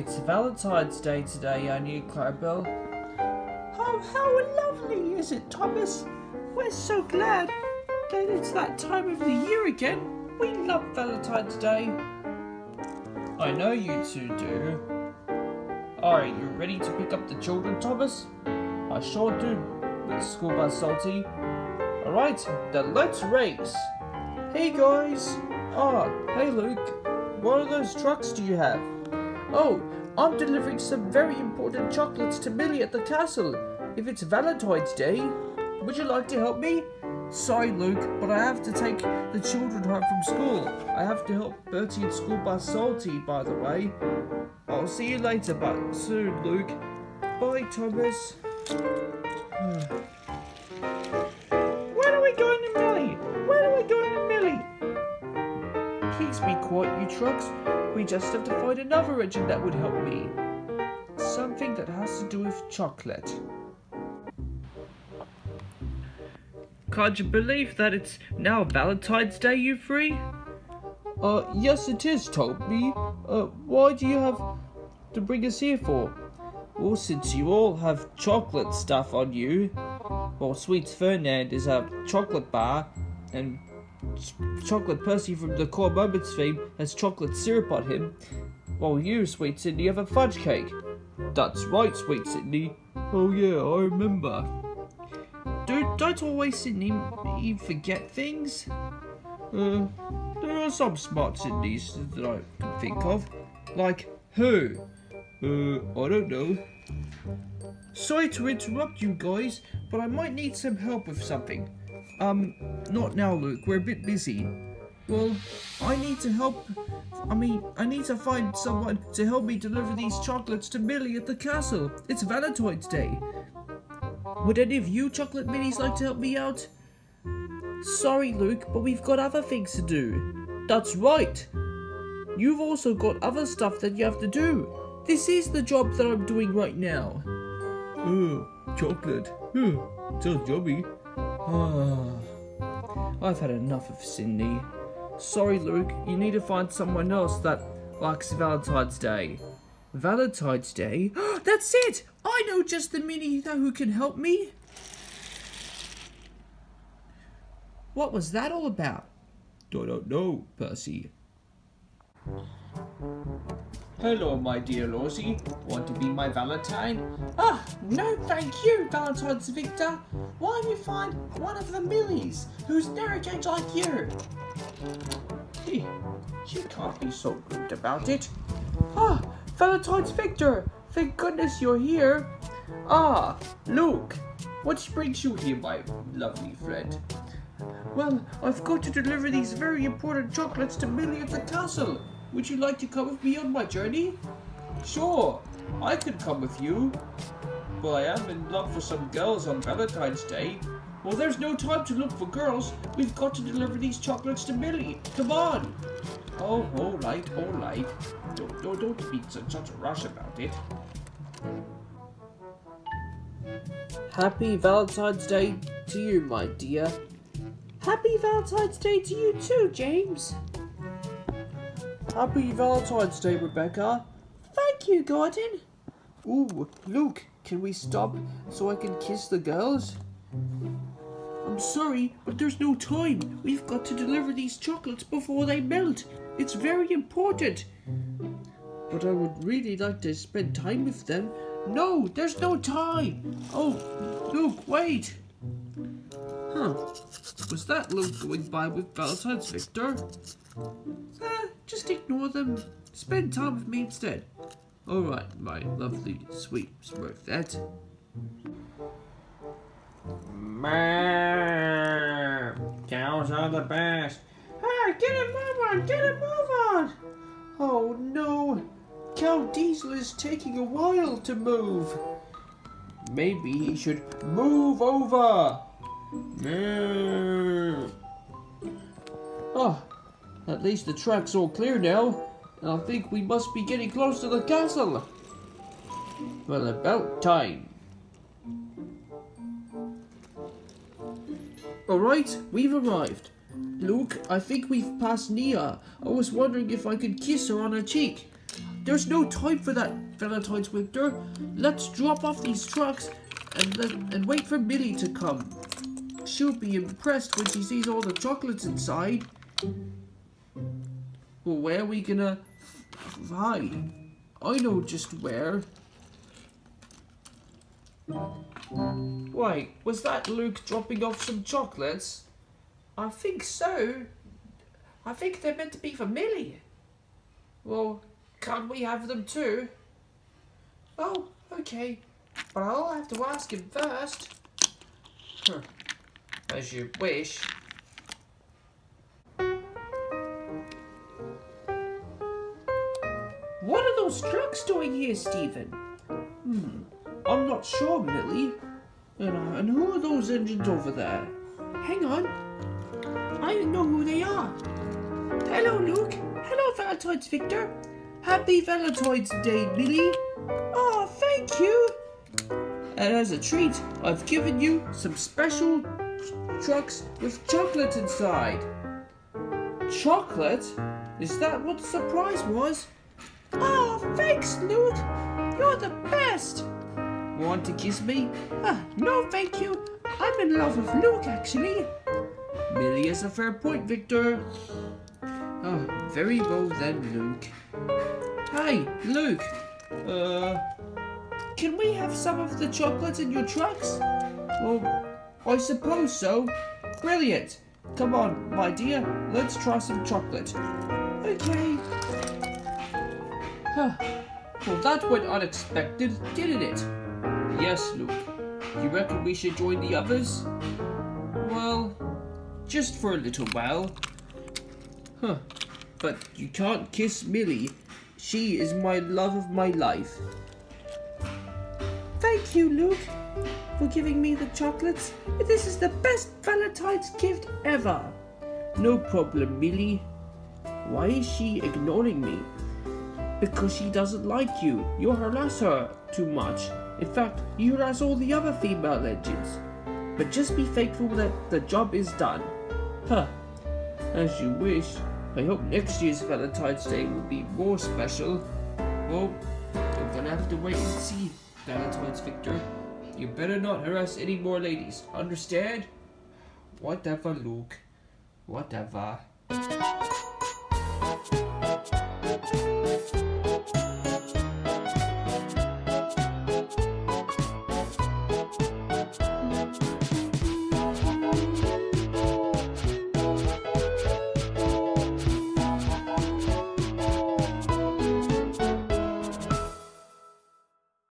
It's Valentine's Day today, aren't you, Clarabelle? Oh, how lovely is it, Thomas? We're so glad that it's that time of the year again. We love Valentine's Day. I know you two do. Are you ready to pick up the children, Thomas? I sure do, with school bus salty. Alright, then let's race. Hey guys! Ah, hey Luke. What are those trucks do you have? Oh, I'm delivering some very important chocolates to Millie at the castle. If it's Valentine's Day, would you like to help me? Sorry, Luke, but I have to take the children home from school. I have to help Bertie and school bus Salty, by the way. I'll see you later, but soon, Luke. Bye, Thomas. Hmm. Be quiet, you trucks. We just have to find another engine that would help me. Something that has to do with chocolate. Can't you believe that it's now Valentine's Day, you three? Uh, yes it is, Toby. Uh, why do you have to bring us here for? Well, since you all have chocolate stuff on you. Well, Sweets Fernand is a chocolate bar, and Chocolate Percy from the Core Moments fame has chocolate syrup on him, while you, Sweet Sydney, have a fudge cake. That's right, Sweet Sydney. Oh yeah, I remember. Dude, don't always, Sydney, you forget things. Uh, there are some smart Sydneys that I can think of. Like who? Uh, I don't know. Sorry to interrupt you guys, but I might need some help with something. Um, not now, Luke. We're a bit busy. Well, I need to help. I mean, I need to find someone to help me deliver these chocolates to Millie at the castle. It's Valentine's Day. Would any of you chocolate minis like to help me out? Sorry, Luke, but we've got other things to do. That's right. You've also got other stuff that you have to do. This is the job that I'm doing right now. Oh, chocolate. Oh, sounds yummy. Ah. I've had enough of Cindy. Sorry, Luke, you need to find someone else that likes Valentine's Day. Valentine's Day? That's it! I know just the mini who can help me. What was that all about? Don't know, Percy. Hello, my dear Losey. Want to be my Valentine? Ah, no thank you, Valentine's Victor. Why don't you find one of the Millies who's narragates like you? Hey, you can't be so rude about it. Ah, Valentine's Victor. Thank goodness you're here. Ah, Luke. What brings you here, my lovely friend? Well, I've got to deliver these very important chocolates to Millie at the castle. Would you like to come with me on my journey? Sure, I could come with you. But I am in love with some girls on Valentine's Day. Well, there's no time to look for girls. We've got to deliver these chocolates to Millie. Come on. Oh, all right, all right. Don't, don't, don't be in such a rush about it. Happy Valentine's Day to you, my dear. Happy Valentine's Day to you too, James. Happy Valentine's Day, Rebecca. Thank you, Gordon. Ooh, Luke, can we stop so I can kiss the girls? I'm sorry, but there's no time. We've got to deliver these chocolates before they melt. It's very important. But I would really like to spend time with them. No, there's no time. Oh, Luke, wait. Huh. Was that Luke going by with Valentine's Victor? Uh, just ignore them. Spend time with me instead. Alright, my lovely sweet Smurfette. Cows are the best. Ah, get a move on, get a move on. Oh no, Cow Diesel is taking a while to move. Maybe he should move over. Oh, at least the track's all clear now. And I think we must be getting close to the castle. Well, about time. Alright, we've arrived. Luke, I think we've passed Nia. I was wondering if I could kiss her on her cheek. There's no time for that, Valentine's Victor. Let's drop off these trucks and, let, and wait for Millie to come. She'll be impressed when she sees all the chocolates inside. Well, where are we gonna hide? I know just where. Wait, was that Luke dropping off some chocolates? I think so. I think they're meant to be for Millie. Well, can't we have them too? Oh, okay. But I'll have to ask him first. Huh. As you wish. What are those trucks doing here, Stephen? Hmm, I'm not sure, Millie. And, uh, and who are those engines over there? Hang on. I don't know who they are. Hello, Luke. Hello, Valentine's Victor. Happy Valentine's Day, Millie. Oh, thank you. And as a treat, I've given you some special trucks with chocolate inside. Chocolate? Is that what the surprise was? Oh, thanks, Luke. You're the best. Want to kiss me? Ah, no, thank you. I'm in love with Luke, actually. Millie has a fair point, Victor. Oh, very well then, Luke. Hey, Luke. Uh, can we have some of the chocolate in your trucks? Well, I suppose so. Brilliant. Come on, my dear, let's try some chocolate. Okay. Huh. Well, that went unexpected, didn't it? Yes, Luke. You reckon we should join the others? Well, just for a little while. Huh. But you can't kiss Millie. She is my love of my life. Thank you, Luke, for giving me the chocolates. This is the best Valentine's gift ever. No problem, Millie. Why is she ignoring me? Because she doesn't like you. You harass her too much. In fact, you harass all the other female legends. But just be thankful that the job is done. Huh. As you wish. I hope next year's Valentine's Day will be more special. Well, I'm gonna have to wait and see, Valentine's Victor. You better not harass any more ladies, understand? Whatever, Luke. Whatever.